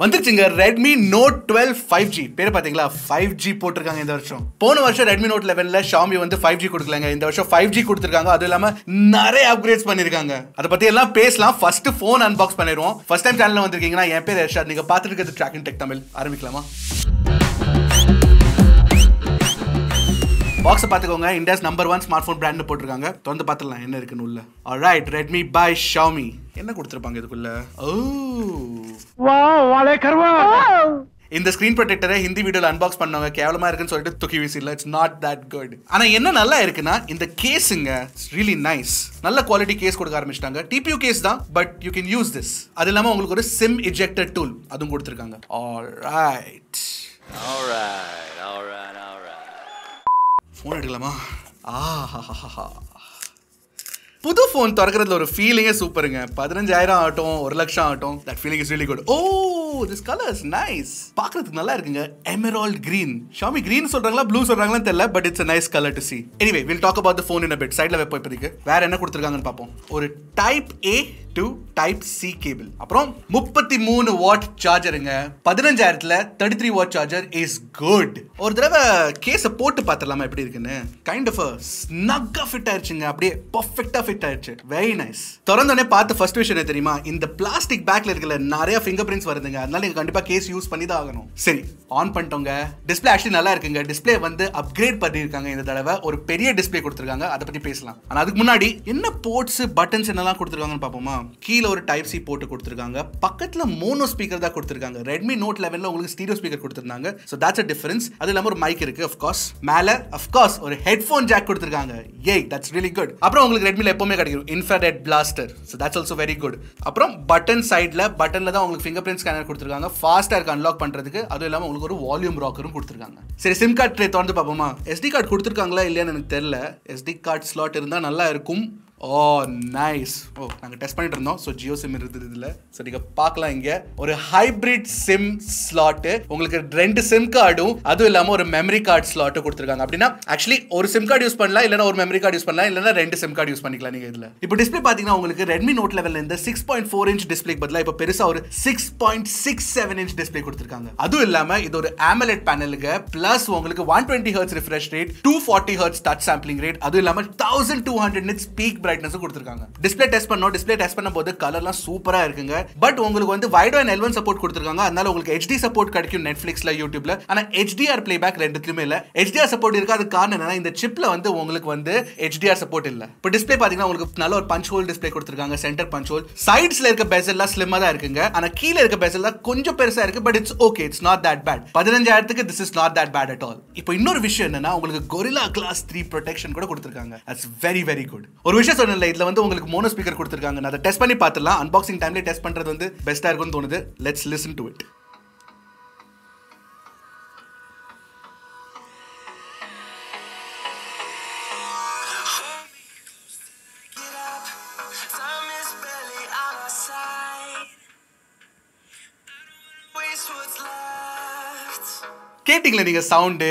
வந்துருச்சுங்க. Redmi Note twelve five G பேர் பார்த்தீங்களா ஃபைவ் ஜி போட்டிருக்காங்க இந்த வருஷம். போன வருஷம் ரெட்மி நோட் லெவனில் ஷாமி வந்து ஃபைவ் ஜி கொடுக்கலங்க. இந்த வருஷம் ஃபைவ் ஜி கொடுத்துருக்காங்க. அதுவும் இல்லாமல் நிறைய அப்கிரேட்ஸ் பண்ணியிருக்காங்க அதை பற்றி எல்லாம் பேசலாம். ஃபர்ஸ்ட் ஃபோன் அன்பாக்ஸ் பண்ணிடுவோம். ஃபர்ஸ்ட் டைம் சேனலில் வந்திருக்கீங்கன்னா என் பேர் எர்ஷாத் நீங்கள் பார்த்துட்டு இருக்கிறது ட்ராக்கிங் டெக் தமிழ். ஆரம்பிக்கலாமா? பாக்ஸை பார்த்துக்கோங்க India's number one smart phone brand போட்டிருக்காங்க. திறந்து பார்த்துடலாம் என்ன இருக்குன்னு உள்ள. ஆல்ரைட் ரெட்மி பை ஷாமி என்ன கொடுத்துருப்பாங்க இதுக்குள்ள? ஓ இந்த ஸ்க்ரீன் ப்ரொடெக்டரை ஹிந்தி வீடியோல அன்பாக்ஸ் பண்ணவங்க கேவலமா இருக்குன்னு சொல்லிட்டு தூக்கி வீசிடல. இட்ஸ் நாட் தட் குட் ஆனா என்ன நல்லா இருக்குன்னா இந்த கேஸுங்க ரியலி நைஸ் நல்ல குவாலிட்டி கேஸ் கொடுக்க ஆரம்பிச்சிட்டாங்க. டிபியூ கேஸ் தான் but you can use this அது இல்லாம உங்களுக்கு ஒரு சிம் இஜெக்டர் டூல் அதுவும் கொடுத்துருக்காங்க. Alright Alright, alright, alright. Phone எடுக்கலாமா? ஆஹா. புது ஃபோன் திறக்கிறதுல ஒரு ஃபீலிங்கே சூப்பருங்க பதினஞ்சாயிரம் ஆகட்டும் ஒரு லட்சம் ஆகட்டும் that feeling is really good oh this colour's nice பார்க்கறதுக்கு நல்லா இருக்குங்க. எமரால்ட் கிரீன் ஷாமி கிரீன் சொல்றாங்களா ப்ளூ சொல்றாங்களா தெரியல but it's nice colour to see anyway will talk about phone in bed சைடில் வைப்போம் இப்போதைக்கு. வேற என்ன கொடுத்துருக்காங்கன்னு பார்ப்போம். ஒரு type A to type C cable அப்புறம் முப்பத்தி மூணு வாட் சார்ஜருங்க பதினஞ்சாயிரத்துல thirty three watt charger is good ஒரு தடவை கேஸை போட்டு பார்த்துடலாமா எப்படி இருக்குன்னு? கைண்ட் ஆஃப் ஸ்னக்கா ஃபிட் ஆயிடுச்சுங்க அப்படியே பர்ஃபெக்டா ஆயிடுச்சு. வெரி நைஸ் திறந்தோடனே பார்த்து ஃபர்ஸ்ட் விஷயம் என்ன தெரியுமா? இந்த பிளாஸ்டிக் பேக்ல இருக்கல நிறைய ஃபிங்கர் பிரிண்ட்ஸ் வருதுங்க. அதனால நீங்க கண்டிப்பா கேஸ் யூஸ் பண்ணி தான் ஆகணும். சரி ஆன் பண்ணிட்டோங்க. டிஸ்பிளே ஆக்சுவலி நல்லா இருக்குங்க. டிஸ்பிளே வந்து அப்கிரேட் பண்ணியிருக்காங்க இந்த தடவை. ஒரு பெரிய டிஸ்பிளே கொடுத்துருக்காங்க. அதை பத்தி பேசலாம். ஆனா அதுக்கு முன்னாடி என்ன போர்ட்ஸ் பட்டன்ஸ் என்னெல்லாம் கொடுத்துருக்காங்கன்னு பார்ப்போமா? கீழே ஒரு டைப் சி போட்டு கொடுத்துருக்காங்க. பக்கத்துல மோனோ ஸ்பீக்கர் தான் கொடுத்துருக்காங்க. ரெட்மி நோட் லெவன்ல உங்களுக்கு ஸ்டீரியோ ஸ்பீக்கர் கொடுத்துருந்தாங்க. ஸோ தாட்ஸ் அ டிஃபரன்ஸ் அது இல்லாமல் ஒரு மைக் இருக்கு அஃப்கோர்ஸ் மேல அஃப்கோர்ஸ் ஒரு ஹெட்ஃபோன் ஜாக் கொடுத்துருக்காங்க. ஏய் தட்ஸ் ரியலி குட் அப்புறம் உங்களுக்கு ரெட்மில எப்பவுமே கிடைக்கும். Infrared blaster so that's also very good அப்புறம் பட்டன் சைடில் பட்டனில் தான் உங்களுக்கு ஃபிங்கர் பிரிண்ட் ஸ்கேனர் கொடுத்துருக்காங்க. ஃபாஸ்டாக இருக்கு அன்லாக் பண்ணுறதுக்கு அதுவும் இல்லாமல் உங்களுக்கு ஒரு வால்யூம் ராக்கரும் கொடுத்துருக்காங்க. சரி சிம் கார்டு ட்ரே திறந்து பார்ப்போமா? எஸ்டி கார்டு கொடுத்துருக்காங்களா இல்லையான்னு எனக்கு தெரியல. எஸ்டி கார்டு ஸ்லாட் இருந்தால் நல்லா இருக்கும். ஓ நைஸ் ஓ நாங்கள் டெஸ்ட் பண்ணிட்டு இருந்தோம். ஸோ ஜியோ சிம் இருக்குது இதில். ஸோ நீங்கள் பார்க்கலாம் இங்கே. ஒரு ஹைப்ரிட் சிம் ஸ்லாட்டு உங்களுக்கு ரெண்டு சிம் கார்டும் அதுவும் இல்லாமல் ஒரு மெமரி கார்டு ஸ்லாட்டு கொடுத்துருக்காங்க. அப்படின்னா ஆக்சுவலி ஒரு சிம் கார்டு யூஸ் பண்ணலாம். இல்லைனா ஒரு மெமரி கார்டு யூஸ் பண்ணலாம். இல்லைனா ரெண்டு சிம் கார்டு யூஸ் பண்ணிக்கலாம் நீங்கள் இதில். இப்போ டிஸ்பிளே பார்த்தீங்கன்னா உங்களுக்கு ரெட்மி நோட் லெவலில் இருந்து six point four inch display பதிலாக இப்போ பெருசாக ஒரு six point six seven inch display கொடுத்துருக்காங்க. அதுவும் இல்லாமல் இது ஒரு ஆமலெட் பேனலுங்க ப்ளஸ் உங்களுக்கு one twenty hertz refresh rate two forty hertz touch sampling rate அதுவும் இல்லாமல் thousand two hundred nits peak பிரைட்னஸும் கொடுத்துருக்காங்க. டிஸ்பிளே டெஸ்ட் பண்ணோம். டிஸ்பிளே டெஸ்ட் பண்ணும்போது கலர்லாம் சூப்பரா இருக்குங்க. பட் உங்களுக்கு வந்து வைடோ அண்ட் எல்வன் சப்போர்ட் கொடுத்துருக்காங்க. அதனால உங்களுக்கு ஹெச்டி சப்போர்ட் கிடைக்கும் நெட்ஃபிளிக்ஸ்ல யூடியூப்ல ஆனால் ஹெச்டிஆர் பிளேபேக் ரெண்டுத்துலையுமே இல்ல. ஹெச்டிஆர் சப்போர்ட் இருக்கு? அது காரணம் என்னன்னா இந்த சிப்ல வந்து உங்களுக்கு வந்து ஹெச்டிஆர் சப்போர்ட் இல்ல. இப்போ டிஸ்பிளே பாத்தீங்கன்னா உங்களுக்கு நல்ல ஒரு பஞ்ச் ஹோல் டிஸ்பிளே கொடுத்துருக்காங்க. சென்டர் பஞ்ச் ஹோல் சைட்ஸ்ல இருக்க பெசல்லாம் ஸ்லிம்மாக தான் இருக்குங்க. ஆனா கீழே இருக்க பெசல்லாம் கொஞ்சம் பெருசா இருக்கு but it's okay it's not that bad பதினஞ்சாயிரத்துக்கு this is not that bad at all இப்போ இன்னொரு விஷயம் என்னன்னா உங்களுக்கு கொரிலா கிளாஸ் த்ரீ ப்ரொடெக்ஷன் கூட கொடுத்துருக்காங்க. அட்ஸ் வெரி வெரி குட் ஒரு விஷயம் சொன்னல இதுல வந்து உங்களுக்கு மோனோ ஸ்பீக்கர் கொடுத்துருக்காங்க. நான் அதை டெஸ்ட் பண்ணி பார்த்துலாம் அன்பாக்சிங் டைம்ல டெஸ்ட் பண்றது வந்து பெஸ்டா இருக்கும்னு தோணுது. லெட்ஸ் லிசன் டு இட் கேட்டிங்களா நீங்க சவுண்டு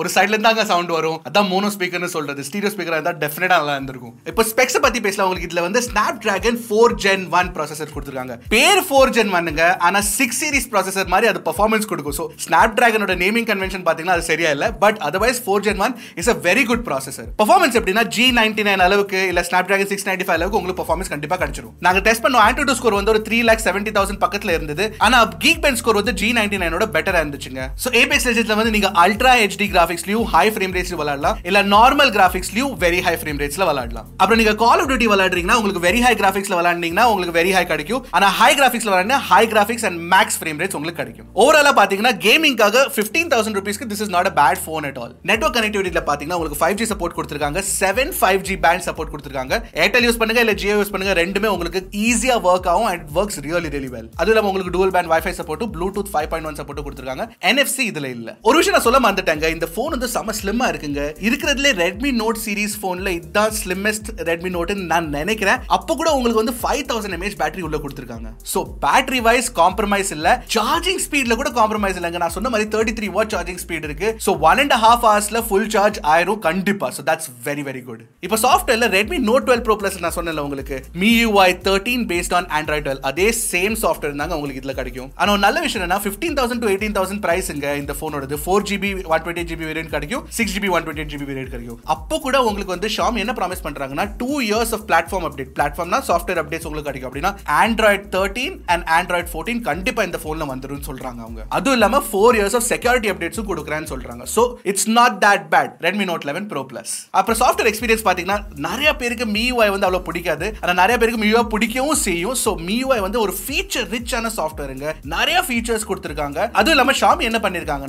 ஒரு சைடுல இருந்தாங்க சவுண்ட் வரும். அதான் மோனோ ஸ்பீக்கர்னு சொல்றது. ஸ்டீரியோ ஸ்பீக்கர் இருந்தா டெஃபினட்டா நல்லா இருந்திருக்கும். இப்போ ஸ்பெக்ஸ் பத்தி பேசலாம். உங்களுக்கு இதுல வந்து snapdragon four gen one processor கொடுத்துருக்காங்க. பேர் ஃபோர் ஜென் ஒன்னுங்க ஆனா சிக்ஸ் சீரிஸ் ப்ராசஸர் மாதிரி அது பர்ஃபார்மன்ஸ் கொடுக்கும். ஸோ ஸ்னாப் டிராகனோட நேமிங் கன்வென்ஷன் பாத்தீங்கன்னா அது சரியா இல்ல. But otherwise four gen one is a very good processor performance எப்படின்னா ஜி நைன்டி நைன் அளவுக்கு இல்ல snap dragon six ninety five அளவுக்கு உங்களுக்கு பர்ஃபார்மன்ஸ் கண்டிப்பா கிடைச்சிரும். நாங்க டெஸ்ட் பண்ணோம். ஆன்டிடோ ஸ்கோர் வந்து ஒரு த்ரீ லேக் செவன்டி தௌசண்ட் பக்கத்துல இருந்தது. ஆனா கீக் பென் ஸ்கோர் வந்து ஜி நைன்டி நைனோட பெட்டரா இருந்துச்சுங்க. ஸோ ஏபெக்ஸ் லெஜெண்ட்ல வந்து நீங்க அல்ட்ரா ஹெச்டி கிராஃபிக்ஸ்லயும் ஹை ஃப்ரேம் ரேட்ஸ்ல விளையாடலாம். இல்ல நார்மல் கிராஃபிக்ஸ்லயும் வெரி ஹை ஃப்ரேம் ரேட்ஸ்ல விளையாடலாம். அப்புறம் நீங்க கால் ஆஃப் டியூட்டி விளையாடுறீங்கன்னா உங்களுக்கு வெரி ஹை கிராஃபிக்ஸ்ல விளையாடுனீங்கன்னா உங்களுக்கு வெரி ஹை கிடைக்கும். ஆனா ஹை கிராஃபிக்ஸ்ல விளையாடுனா high graphics and max frame rates உங்களுக்கு கிடைக்கும். ஓவராலா பாத்தீங்கன்னா கேமிங்காக ஃபிஃப்டீன் தௌசண்ட் ருபீஸ்க்கு this is not a bad phone at all network கனெக்டிவிட்டியில பாத்தீங்கன்னா உங்களுக்கு ஃபைவ் ஜி சப்போர்ட் கொடுத்துருக்காங்க. Seven five G band support கொடுத்துருக்காங்க. ஏர்டெல் யூஸ் பண்ணுங்க இல்ல ஜியோ யூஸ் பண்ணுங்க ரெண்டுமே உங்களுக்கு ஈஸியா ஒர்க் ஆகும் and works really really well அது உங்களுக்கு டூல் பேண்ட் வைஃபை சப்போர்ட்டும் Bluetooth five point one support கொடுத்துருக்காங்க. என்எஃப்சி இதுல இல்ல. இல்லை. ஒரு விஷயம் நான் சொல்ல மறந்துட்டேங்க. இந்த ஃபோன் வந்து செம ஸ்லிம்மா இருக்குங்க. இருக்கிறதுல ரெட்மி நோட் சீரிஸ் ஃபோன்ல இதுதான் ஸ்லிம்மெஸ்ட் ரெட்மி நோட்னு நான் நினைக்கிறேன். அப்போ கூட உங்களுக்கு வந்து ஃபைவ் தௌசண்ட் எம்ஏஹெச் பேட்டரி உள்ள கொடுத்துருக்காங்க. ஸோ பேட்டரி வைஸ் காம்ப்ரமைஸ் இல்ல. சார்ஜிங் ஸ்பீட்ல கூட காம்ப்ரமைஸ் இல்லைங்க. நான் சொன்ன மாதிரி thirty three watt charging speed இருக்கு ஸோ ஒன் அண்ட் ஹாஃப் ஹவர்ஸ்ல ஃபுல் சார்ஜ் ஆயிரும் கண்டிப்பா. So that's very very good இப்போ சாஃப்ட்வேர்ல Redmi Note twelve pro plus நான் சொன்னேன் உங்களுக்கு. MIUI thirteen based on Android twelve அதே சேம் சாஃப்ட்வேர் தாங்க உங்களுக்கு இதுல கிடைக்கும். ஆனா நல்ல விஷயம் என்ன fifteen thousand to eighteen thousand பிரைஸுங்க இந்த ஃபோனோடது four GB one twenty GB variant கிடைக்கும் six GB one twenty GB variant கிடைக்கும். அப்போ கூட உங்களுக்கு வந்து ஷாமி என்ன ப்ராமிஸ் பண்றாங்கன்னா two years of platform update பிளாட்ஃபார்ம்னா software updates உங்களுக்கு கிடைக்கும். அப்படின்னா Android thirteen and Android fourteen கண்டிப்பா இந்த ஃபோன்ல வந்துடும் சொல்றாங்க அவங்க. அதுவும் இல்லாம ஃபோர் இயர்ஸ் ஆஃப் செக்யூரிட்டி அப்டேட்ஸும் கொடுக்குறேன்னு சொல்றாங்க. So it's not that bad Redmi Note eleven pro plus அப்புறம் சாஃப்ட்வேர் எக்ஸ்பீரியன்ஸ் பாத்தீங்கன்னா நிறைய பேருக்கு MIUI வந்து அவ்வளவு பிடிக்காது. ஆனா நிறைய பேருக்கு MIUI பிடிக்கவும் செய்யும். ஸோ MIUI வந்து ஒரு ஃபீச்சர் ரிச்சான சாஃப்ட்வேருங்க நிறைய ஃபீச்சர்ஸ் கொடுத்துருக்காங்க. அதுவும் இல்லாம ஷாமி என்ன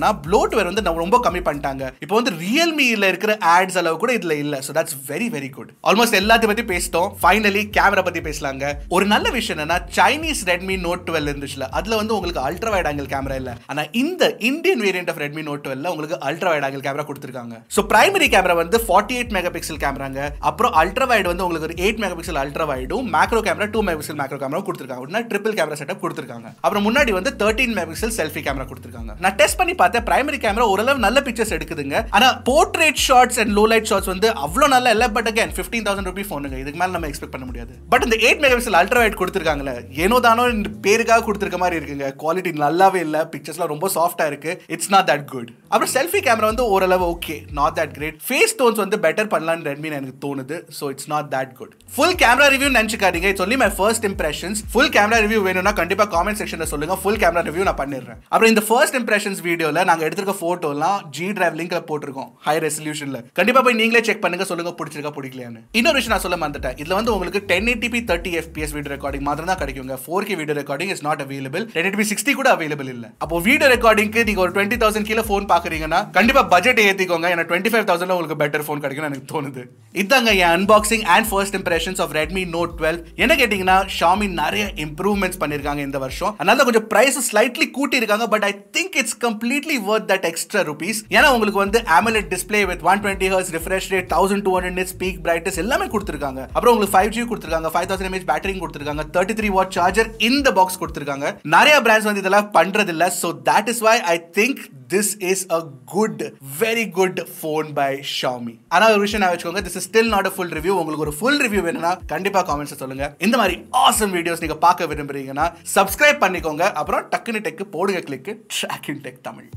பண்ணிருக்காங்கன்னா ப்ளோட்வேர் வந்து ரொம்ப கம்மி பண்ணிட்டாங்க. இப்போ வந்து ரியல்மியில் இருக்கிற ஆட்ஸ் அளவு கூட இதுல இல்ல. So that's very very good almost எல்லாத்தையும் பத்தி பேசிட்டோம். ஃபைனலி கேமரா பத்தி பேசலாங்க. ஒரு நல்ல விஷயம் என்னன்னா சைனீஸ் ரெட்மி நோட் டுவெல் இருந்துச்சுல. அதுல வந்து உங்களுக்கு அல்ட்ரா வைட் ஆங்கிள் கேமரா இல்ல. ஆனா இந்த Indian variant of Redmi Note டுவெல்ல உங்களுக்கு அல்ட்ரா வைட் ஆங்கிள் கேமரா கொடுத்துருக்காங்க. ஸோ பிரைமரி கேமரா வந்து ஃபார்ட்டி எயிட் மெகா பிக்சல் கேமராங்க அப்புறம் அல்ட்ரா வைட் வந்து உங்களுக்கு ஒரு eight megapixel ultra வைடும் macro camera two megapixel macro camera கொடுத்துருக்காங்க. அப்படின்னா ட்ரிபிள் கேமரா செட்டப் கொடுத்துருக்காங்க. அப்புறம் முன்னாடி வந்து thirteen megapixel selfie camera கொடுத்துருக்காங்க. நான் டெஸ்ட் பண்ணி பார்த்தேன். பிரைமரி கேமரா ஓரளவு நல்ல பிக்சர்ஸ் எடுக்குதுங்க. ஆனா portrait shots and low light shots வந்து அவ்வளோ நல்லா இல்லை but again fifteen thousand rupee ஃபோனுங்க இதுக்கு மேலே நம்ம எக்ஸ்பெக்ட் பண்ண முடியாது. பட் இந்த eight megapixel ultra wide கொடுத்துருக்காங்களே ஏனோ தானோ இந்த பேருக்காக கொடுத்துருக்க மாதிரி இருக்குங்க. குவாலிட்டி நல்லாவே இல்லை பிக்சர்ஸ்லாம் ரொம்ப சாஃப்டாக இருக்கு. இட்ஸ் நாட் தட் குட் அப்புறம் செல்ஃபி கேமரா வந்து ஓரளவு okay not that great face tones வந்து பெட்டர் பண்ணலாம்னு ரெட்மின்னு எனக்கு தோணுது. So it's not that good full camera review நினச்சிக்காதீங்க. It's only my first impressions full camera review வேணும்னா கண்டிப்பாக காமெண்ட் செக்ஷனில் சொல்லுங்க. ஃபுல் கேமரா ரிவ்யூ நான் பண்ணிடுறேன். அப்புறம் இந்த ஃபர்ஸ்ட் இம்ப்ரெஷன்ஸ் வீடியோவில் நாங்கள் எடுத்திருக்க ஃபோட்டோலாம் ஜி டிரைவ் லிங்க்ல போட்டிருக்கோம் ஹை ரெசல்யூஷன்ல கண்டிப்பா போய் நீங்களே செக் பண்ணுங்க சொல்லுங்க பிடிச்சிருக்கா பிடிக்கலையான்னு. இன்னொரு விஷயம் நான் சொல்ல மறந்துட்டேன். இதுல வந்து உங்களுக்கு ten eighty P thirty FPS video recording மாதிரி தான் கிடைக்குங்க. Four K video recording is not available ten eighty sixty கூட அவைலபிள் இல்ல. அப்போ வீடியோ ரெக்கார்டிங்க்கு நீங்க ஒரு டுவெண்ட்டி தௌசண்ட் கீழே ஃபோன் பாக்குறீங்கன்னா கண்டிப்பா பட்ஜெட் ஏத்திக்கோங்க. ஏன்னா டுவெண்ட்டி ஃபைவ் தௌசண்ட் உங்களுக்கு பெட்டர் ஃபோன் கிடைக்கும்னு எனக்கு தோணுது. இதாங்க என் unboxing and first impressions of Redmi Note twelve என்ன கேட்டீங்கன்னா ஷாமி நிறைய இம்ப்ரூவ்மெண்ட்ஸ் பண்ணிருக்காங்க இந்த வருஷம். அதனால கொஞ்சம் பிரைஸ் ஸ்லைட்லி கூட்டி இருக்காங்க but I think it's completely worth that extra rupees ஏன்னா உங்களுக்கு வந்து AMOLED display with one twenty hertz refresh rate thousand two hundred nits peak brightness எல்லாமே கொடுத்துருக்காங்க. அப்புறம் உங்களுக்கு ஃபைவ் ஜி கொடுத்துருக்காங்க ஃபைவ் தௌசண்ட் எம்ஏஹெச் பேட்டரியும் கொடுத்துருக்காங்க தேர்ட்டி த்ரீ வாட் சார்ஜர் இந்த பாக்ஸ் கொடுத்துருக்காங்க. நிறைய பிராண்ட்ஸ் வந்து இதெல்லாம் பண்றதில்ல. So that is why I think this is a good very good phone by Xiaomi ஆனால் ஒரு விஷயம் நான் வச்சுக்கோங்க this is still not a full review உங்களுக்கு ஒரு ஃபுல் ரிவ்யூ வேணும்னா கண்டிப்பா காமெண்ட்ஸ் சொல்லுங்க. இந்த மாதிரி ஆசம் வீடியோஸ் நீங்க பார்க்க விரும்புறீங்கன்னா சப்ஸ்கிரைப் பண்ணிக்கோங்க. அப்புறம் டக்குனு டெக் போடுங்க கிளிக் ட்ராக்கிங் டெக் தமிழ்.